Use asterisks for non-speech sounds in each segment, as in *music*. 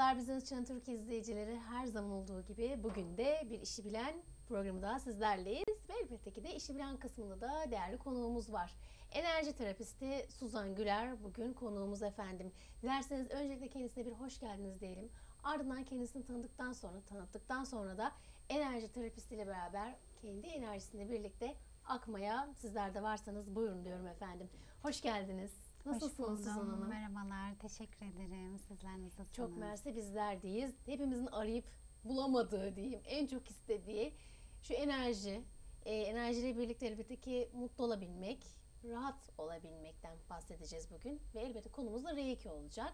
Merhabalar Biznes Channel Türk izleyicileri. Her zaman olduğu gibi bugün de bir işi bilen programı daha sizlerleyiz. Ve elbette ki de işi bilen kısmında da değerli konuğumuz var. Enerji terapisti Suzan Güler bugün konuğumuz efendim. Dilerseniz öncelikle kendisine bir hoş geldiniz diyelim. Ardından kendisini tanıdıktan sonra, tanıttıktan sonra da enerji terapistiyle beraber kendi enerjisiyle birlikte akmaya sizler de varsanız buyurun diyorum efendim. Hoş geldiniz. Nasılsınız. Suzan Hanım? Merhabalar. Teşekkür ederim. Sizler nasılsınız? Çok mersi bizlerdeyiz. Hepimizin arayıp bulamadığı diyeyim, en çok istediği şu enerji, e, enerjiyle birlikte elbette ki mutlu olabilmek, rahat olabilmekten bahsedeceğiz bugün. Ve elbette konumuz da Reiki olacak.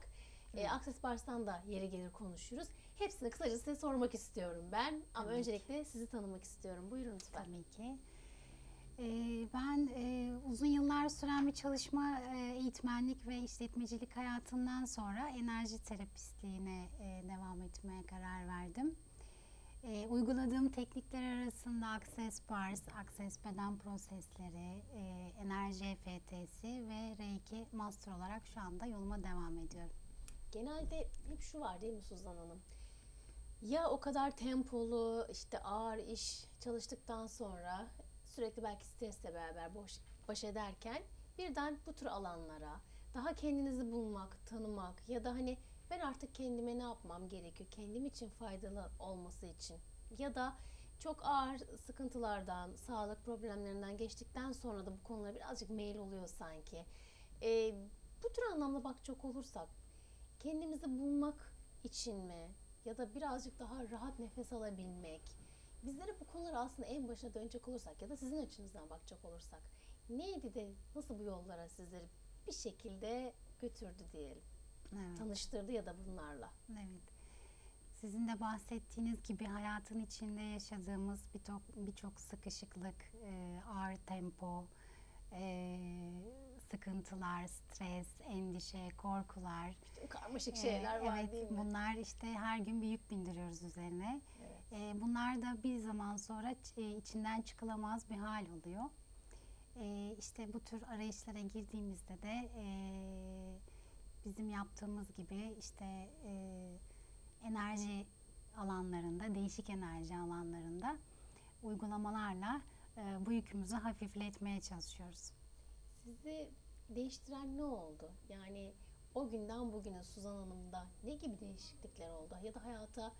E, Access Bars'tan da yeri gelir konuşuruz. Hepsini kısaca size sormak istiyorum ben. Ama öncelikle sizi tanımak istiyorum. Buyurun lütfen. Tabii ki. Ee, ben e, uzun yıllar süren bir çalışma e, eğitmenlik ve işletmecilik hayatından sonra enerji terapistliğine e, devam etmeye karar verdim. Uyguladığım teknikler arasında Access Bars, Access Beden Prosesleri, Enerji EFT'si ve Reiki Master olarak şu anda yoluma devam ediyorum. Genelde hep şu var değil mi Suzan Hanım? Ya o kadar tempolu, işte ağır iş çalıştıktan sonra sürekli belki stresle beraber boş, baş ederken birden bu tür alanlara daha kendinizi bulmak, tanımak ya da hani ben artık kendime ne yapmam gerekiyor, kendim için faydalı olması için ya da çok ağır sıkıntılardan, sağlık problemlerinden geçtikten sonra da bu konulara birazcık meyil oluyor sanki. Ee, bu tür anlamda bakacak olursak kendimizi bulmak için mi ya da birazcık daha rahat nefes alabilmek bizlere bu konuları aslında en başa dönecek olursak ya da sizin açınızdan bakacak olursak neydi de nasıl bu yollara sizleri bir şekilde götürdü diyelim Evet. tanıştırdı ya da bunlarla Evet. Sizin de bahsettiğiniz gibi hayatın içinde yaşadığımız birçok birçok sıkışıklık, e, ağır tempo, e, sıkıntılar, stres, endişe, korkular. Tüm karmaşık e, şeyler var evet, değil mi? bunlar işte her gün bir yük bindiriyoruz üzerine. E, bunlar da bir zaman sonra e, içinden çıkılamaz bir hal oluyor. E, işte bu tür arayışlara girdiğimizde de e, bizim yaptığımız gibi işte e, enerji alanlarında, değişik enerji alanlarında uygulamalarla e, bu yükümüzü hafifletmeye çalışıyoruz. Sizi değiştiren ne oldu? Yani o günden bugüne Suzan Hanım'da ne gibi değişiklikler oldu? Ya da hayata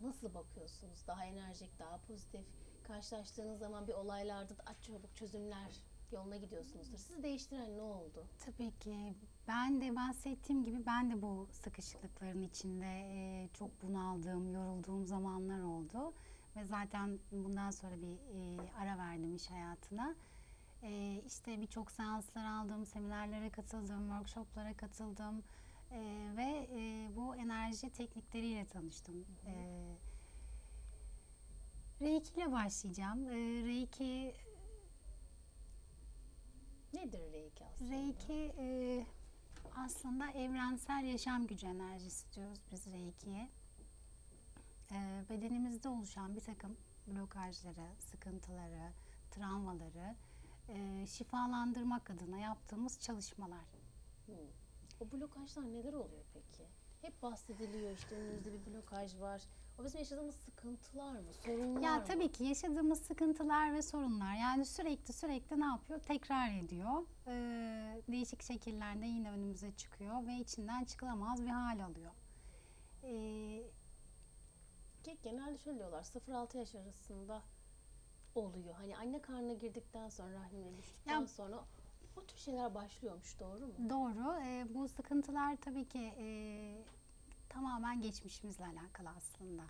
nasıl bakıyorsunuz? Daha enerjik, daha pozitif. Karşılaştığınız zaman bir olaylarda da aç çabuk çözümler yoluna gidiyorsunuzdur. Sizi değiştiren ne oldu? Tabii ki ben de bahsettiğim gibi ben de bu sıkışıklıkların içinde e, çok bunaldığım, yorulduğum zamanlar oldu. Ve zaten bundan sonra bir e, ara verdim iş hayatına. E, işte birçok seanslar aldım, seminerlere katıldım, workshoplara katıldım. E, ve e, bu enerji teknikleriyle tanıştım. E, Reiki ile başlayacağım. E, Reiki Nedir Reiki aslında? Reiki e, aslında evrensel yaşam gücü enerjisi diyoruz biz Reiki'ye. E, bedenimizde oluşan bir takım blokajları, sıkıntıları, travmaları e, şifalandırmak adına yaptığımız çalışmalar. Hmm. O blokajlar neler oluyor peki? Hep bahsediliyor işte önünüzde bir blokaj var. O bizim yaşadığımız sıkıntılar mı? Sorunlar Ya mı? tabii ki yaşadığımız sıkıntılar ve sorunlar yani sürekli sürekli ne yapıyor? Tekrar ediyor. E, değişik şekillerde yine önümüze çıkıyor ve içinden çıkılamaz bir hal alıyor. E, Ki genelde şöyle diyorlar 0-6 yaş arasında oluyor. Hani anne karnına girdikten sonra rahmine düştükten Ya- sonra o tür şeyler başlıyormuş doğru mu? Doğru. Ee, bu sıkıntılar tabii ki e, tamamen geçmişimizle alakalı aslında.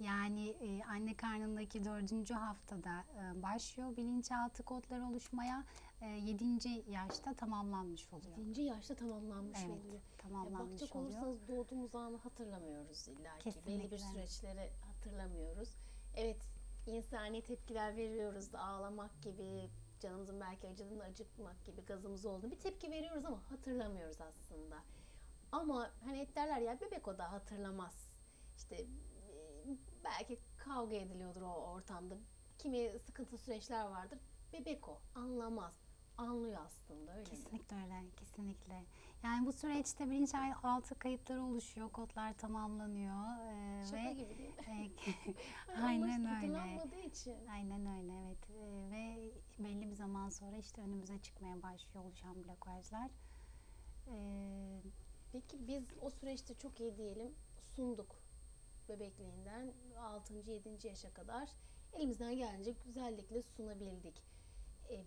Yani e, anne karnındaki dördüncü haftada e, başlıyor bilinçaltı kodlar oluşmaya. E, yedinci yaşta tamamlanmış oluyor. 7. yaşta tamamlanmış Evet, oluyor. Ya tamamlanmış bakacak oluyor. olursanız doğduğumuz anı hatırlamıyoruz illa ki. Belli Kesinlikle. bir süreçleri hatırlamıyoruz. Evet insani tepkiler veriyoruz. Ağlamak gibi, canımızın belki acıdığında acıkmak gibi, gazımız olduğunda bir tepki veriyoruz ama hatırlamıyoruz aslında. Ama hani hep derler ya bebek o da hatırlamaz. İşte e, belki kavga ediliyordur o ortamda. Kimi sıkıntı süreçler vardır. Bebek o. Anlamaz. Anlıyor aslında öyle mi? Kesinlikle öyle, kesinlikle. Yani bu süreçte bilinçaltı kayıtları oluşuyor, kodlar tamamlanıyor e, Şaka ve gibi değil mi? e, *laughs* *laughs* aynen öyle. İçin. Aynen öyle evet E, ve belli bir zaman sonra işte önümüze çıkmaya başlıyor oluşan blokajlar. E, Peki biz o süreçte çok iyi diyelim sunduk bebekliğinden 6. 7. yaşa kadar elimizden gelince güzellikle sunabildik. E,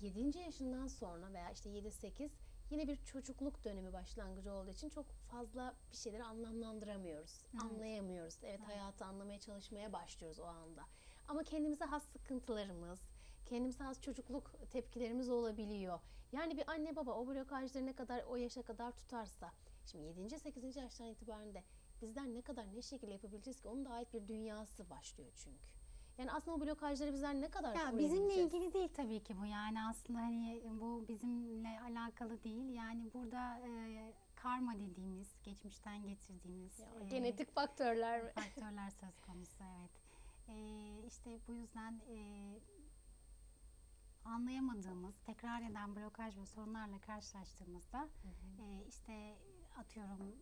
7. yaşından sonra veya işte 7-8 yine bir çocukluk dönemi başlangıcı olduğu için çok fazla bir şeyleri anlamlandıramıyoruz. Evet. Anlayamıyoruz. Evet, hayatı anlamaya çalışmaya başlıyoruz o anda. Ama kendimize has sıkıntılarımız, kendimize has çocukluk tepkilerimiz olabiliyor. Yani bir anne baba o blokajları ne kadar o yaşa kadar tutarsa şimdi 7. 8. yaştan itibaren de bizler ne kadar ne şekilde yapabileceğiz ki onun da ait bir dünyası başlıyor çünkü. Yani aslında o blokajları bizler ne kadar Ya bizimle ilgili değil tabii ki bu. Yani aslında hani bu bizimle alakalı değil. Yani burada e, karma dediğimiz geçmişten getirdiğimiz Ya, e, genetik faktörler faktörler söz konusu evet. E, işte bu yüzden e, anlayamadığımız tekrar eden blokaj ve sorunlarla karşılaştığımızda e, işte atıyorum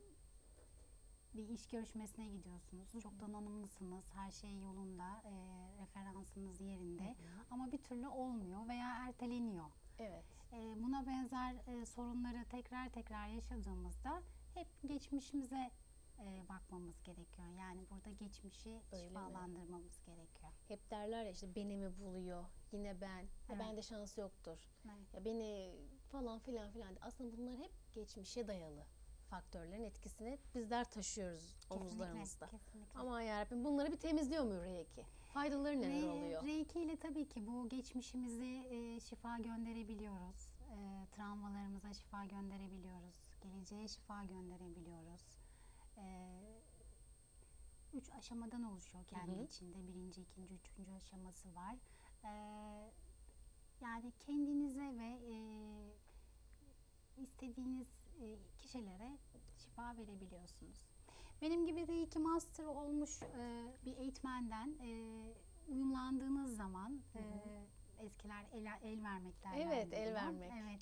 bir iş görüşmesine gidiyorsunuz. Çok donanımlısınız. Her şey yolunda. e, referansınız yerinde. Ama bir türlü olmuyor veya erteleniyor. evet. E, buna benzer e, sorunları tekrar tekrar yaşadığımızda hep geçmişimize e, bakmamız gerekiyor. Yani burada geçmişi Öyle mi? şifalandırmamız gerekiyor. Hep derler ya işte beni mi buluyor yine ben. Ya Evet. bende şans yoktur. Evet. Ya beni falan filan filan. Aslında bunlar hep geçmişe dayalı faktörlerin etkisini bizler taşıyoruz omuzlarımızda. Kesinlikle. Aman yarabbim bunları bir temizliyor mu Reiki? Faydaları neler Re- oluyor? Reiki ile tabii ki bu geçmişimize e, şifa gönderebiliyoruz. E, travmalarımıza şifa gönderebiliyoruz. Geleceğe şifa gönderebiliyoruz. E, üç aşamadan oluşuyor kendi Hı hı. içinde. Birinci, ikinci, üçüncü aşaması var. E, yani kendinize ve e, istediğiniz e, kişilere şifa verebiliyorsunuz. Benim gibi Reiki Master olmuş e, bir eğitmenden e, uyumlandığınız zaman e, eskiler el, el vermek derler. Evet, el vermek. Evet.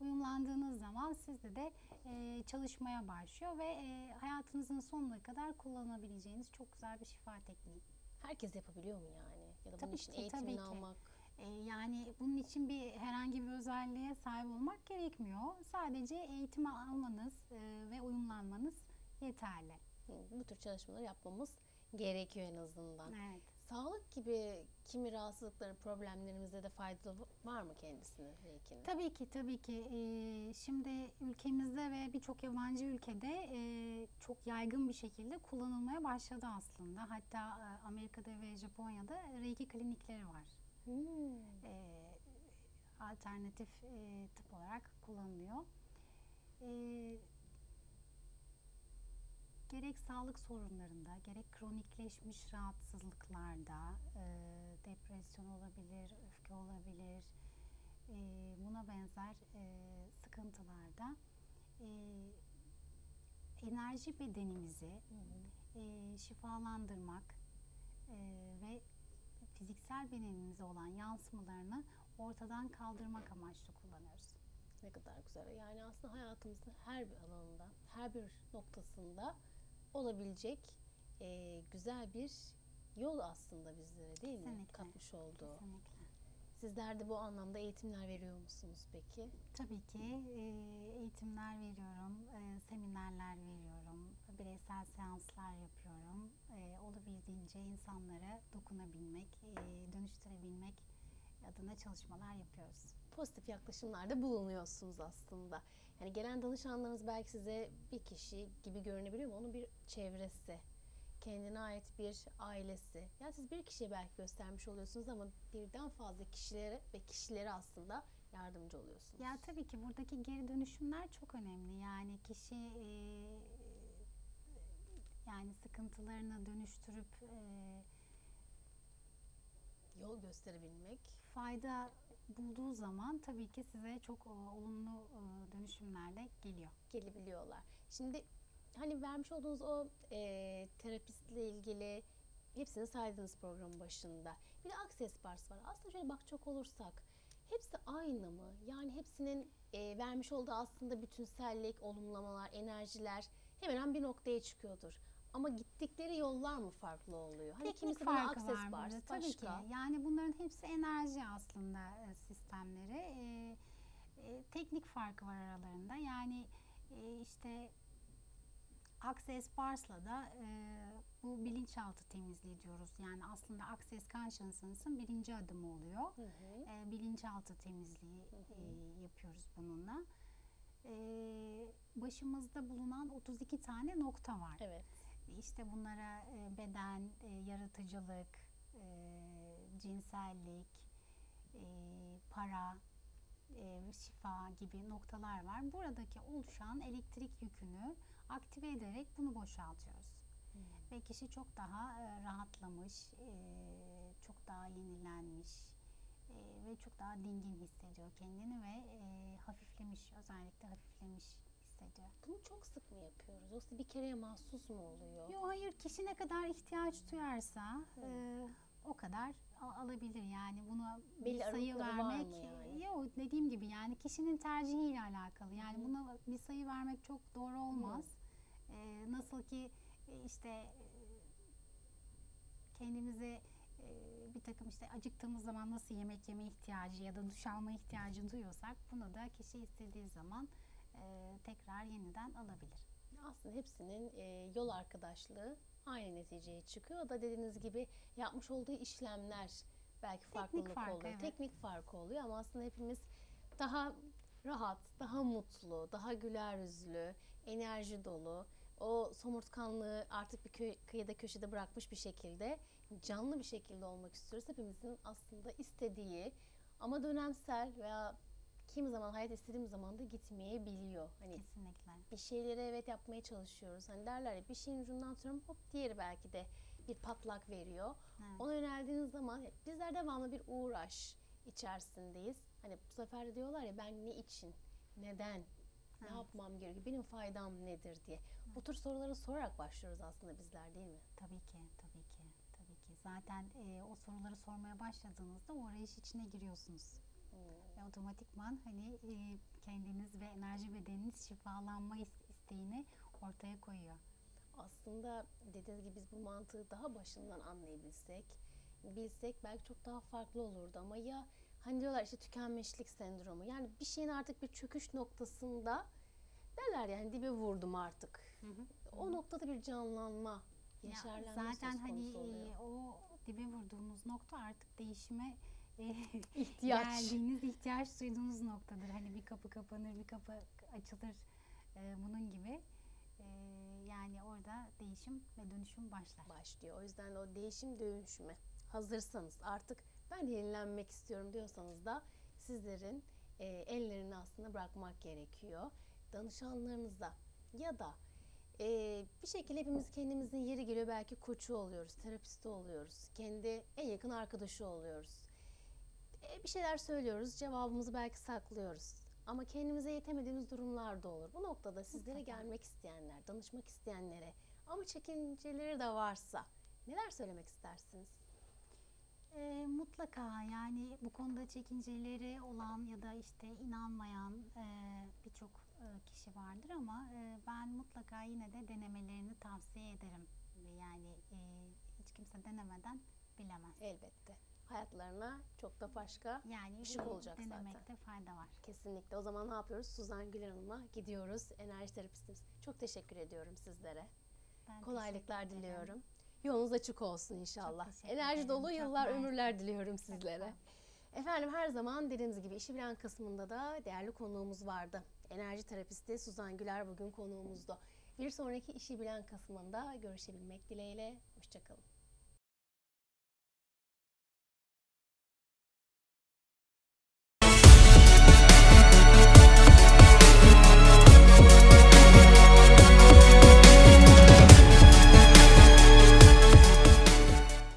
Uyumlandığınız zaman sizde de e, çalışmaya başlıyor ve e, hayatınızın sonuna kadar kullanabileceğiniz çok güzel bir şifa tekniği. Herkes yapabiliyor mu yani? Ya da bunun Tabii için ki, eğitimini tabii ki. almak. E, yani bunun için bir herhangi bir özelliğe sahip olmak gerekmiyor. Sadece eğitimi almanız e, ve uyumlanmanız yeterli. Bu tür çalışmaları yapmamız gerekiyor en azından. Evet. Sağlık gibi kimi rahatsızlıkları, problemlerimizde de faydalı var mı kendisine Reiki'nin? Tabii ki tabii ki. Ee, şimdi ülkemizde ve birçok yabancı ülkede e, çok yaygın bir şekilde kullanılmaya başladı aslında. Hatta e, Amerika'da ve Japonya'da Reiki klinikleri var. Hmm. Ee, alternatif e, tıp olarak kullanılıyor. Ee, gerek sağlık sorunlarında, gerek kronikleşmiş rahatsızlıklarda, e, depresyon olabilir, öfke olabilir, e, buna benzer e, sıkıntılarda e, enerji bedenimizi e, şifalandırmak e, ve fiziksel bedenimize olan yansımalarını ortadan kaldırmak amaçlı kullanıyoruz. Ne kadar güzel. Yani aslında hayatımızın her bir alanında, her bir noktasında olabilecek e, güzel bir yol aslında bizlere değil mi? Kesinlikle. Katmış olduğu. Kesinlikle. Sizler de bu anlamda eğitimler veriyor musunuz peki? Tabii ki e, eğitimler veriyorum, e, seminerler veriyorum, bireysel seanslar yapıyorum. Olabildiğince insanlara dokunabilmek, e, dönüştürebilmek adına çalışmalar yapıyoruz. Pozitif yaklaşımlarda bulunuyorsunuz aslında. Yani gelen danışanlarınız belki size bir kişi gibi görünebiliyor ama onun bir çevresi, kendine ait bir ailesi. Yani siz bir kişiye belki göstermiş oluyorsunuz ama birden fazla kişilere ve kişilere aslında yardımcı oluyorsunuz. Ya tabii ki buradaki geri dönüşümler çok önemli. Yani kişi e, yani sıkıntılarını dönüştürüp e, Yol gösterebilmek. fayda bulduğu zaman tabii ki size çok e, olumlu e, dönüşümlerle geliyor. gelebiliyorlar. Şimdi hani vermiş olduğunuz o e, terapistle ilgili hepsini saydınız programın başında. Bir de Access Bars var. Aslında şöyle bakacak olursak Hepsi aynı mı? Yani hepsinin e, vermiş olduğu aslında bütünsellik, olumlamalar, enerjiler hemen hemen bir noktaya çıkıyordur. Ama gittikleri yollar mı farklı oluyor? Hani Teknik kimisi buna farkı var bars, burada tabii ki. başka. Yani bunların hepsi enerji aslında e, sistemleri. E, e, teknik farkı var aralarında. Yani e, işte Access Bars'la da e, bu bilinçaltı temizliği diyoruz. Yani aslında Access Consciousness'ın birinci adımı oluyor. Hı hı. E, bilinçaltı temizliği e, yapıyoruz bununla. E, başımızda bulunan 32 tane nokta var. Evet. İşte bunlara e, beden, e, yaratıcılık, e, cinsellik, para, şifa gibi noktalar var. Buradaki oluşan elektrik yükünü aktive ederek bunu boşaltıyoruz. Hmm. Ve kişi çok daha rahatlamış, çok daha yenilenmiş ve çok daha dingin hissediyor kendini ve hafiflemiş, özellikle hafiflemiş hissediyor. Bunu çok sık mı yapıyoruz? Yoksa bir kereye mahsus mu oluyor? Yo hayır kişi ne kadar ihtiyaç duyarsa e, o kadar a- alabilir yani buna Belli bir sayı aralıkları var vermek mı yani? yo dediğim gibi yani kişinin tercihiyle alakalı yani buna bir sayı vermek çok doğru olmaz E, nasıl ki e, işte e, kendimize e, bir takım işte acıktığımız zaman nasıl yemek yeme ihtiyacı ya da duş alma ihtiyacı duyuyorsak bunu da kişi istediği zaman e, tekrar yeniden alabilir. Aslında hepsinin e, yol arkadaşlığı aynı neticeye çıkıyor. O da dediğiniz gibi yapmış olduğu işlemler belki farklılık farkı, oluyor. evet. Teknik farkı oluyor ama aslında hepimiz daha rahat, daha mutlu, daha güler yüzlü, enerji dolu, o somurtkanlığı artık bir kö- kıyıda köşede bırakmış bir şekilde canlı bir şekilde olmak istiyoruz. Hepimizin aslında istediği ama dönemsel veya kimi zaman hayat istediğim zaman da gitmeyebiliyor. Hani Kesinlikle. bir şeyleri evet yapmaya çalışıyoruz. Hani derler ya bir şeyin ucundan tutuyorum hop diğeri belki de bir patlak veriyor. Evet. Ona yöneldiğiniz zaman bizler devamlı bir uğraş içerisindeyiz. Hani bu sefer de diyorlar ya ben ne için, neden, ne Evet. yapmam gerekiyor, benim faydam nedir diye. Bu tür soruları sorarak başlıyoruz aslında bizler değil mi? Tabii ki, tabii ki, tabii ki. Zaten e, o soruları sormaya başladığınızda o arayış içine giriyorsunuz. Ve otomatikman hani e, kendiniz ve enerji bedeniniz şifalanma is- isteğini ortaya koyuyor. Aslında dediğiniz gibi biz bu mantığı daha başından anlayabilsek, bilsek belki çok daha farklı olurdu ama ya hani diyorlar işte tükenmişlik sendromu yani bir şeyin artık bir çöküş noktasında derler yani dibe vurdum artık. O noktada bir canlanma, Ya yeşerlenme zaten söz hani konusu oluyor. e, o dibe vurduğunuz nokta artık değişime e, İhtiyaç. geldiğiniz, ihtiyaç duyduğunuz noktadır. Hani bir kapı kapanır, bir kapı açılır e, bunun gibi. E, yani orada değişim ve dönüşüm başlar. başlıyor. O yüzden o değişim dönüşüme hazırsanız artık ben yenilenmek istiyorum diyorsanız da sizlerin e, ellerini aslında bırakmak gerekiyor. Danışanlarınıza ya da e, bir şekilde hepimiz kendimizin yeri geliyor belki koçu oluyoruz, terapisti oluyoruz, kendi en yakın arkadaşı oluyoruz. E, bir şeyler söylüyoruz, cevabımızı belki saklıyoruz. Ama kendimize yetemediğimiz durumlar da olur. Bu noktada sizlere gelmek isteyenler, danışmak isteyenlere ama çekinceleri de varsa neler söylemek istersiniz? E, mutlaka yani bu konuda çekinceleri olan ya da işte inanmayan e, birçok e, kişi vardır ama e, ben mutlaka yine de denemelerini tavsiye ederim. Yani e, hiç kimse denemeden bilemez. Elbette. Hayatlarına çok da başka Yani Işık bu olacak zaten. denemekte fayda var. kesinlikle. O zaman ne yapıyoruz? Suzan Güler Hanım'a gidiyoruz. Enerji terapistimiz. Çok teşekkür ediyorum sizlere. Ben Kolaylıklar diliyorum. Yolunuz açık olsun inşallah. Enerji ederim. dolu Çok yıllar, mersi. ömürler diliyorum Çok sizlere. Efendim her zaman dediğimiz gibi işi bilen kısmında da değerli konuğumuz vardı. Enerji terapisti Suzan Güler bugün konuğumuzdu. Bir sonraki işi bilen kısmında görüşebilmek dileğiyle. Hoşçakalın.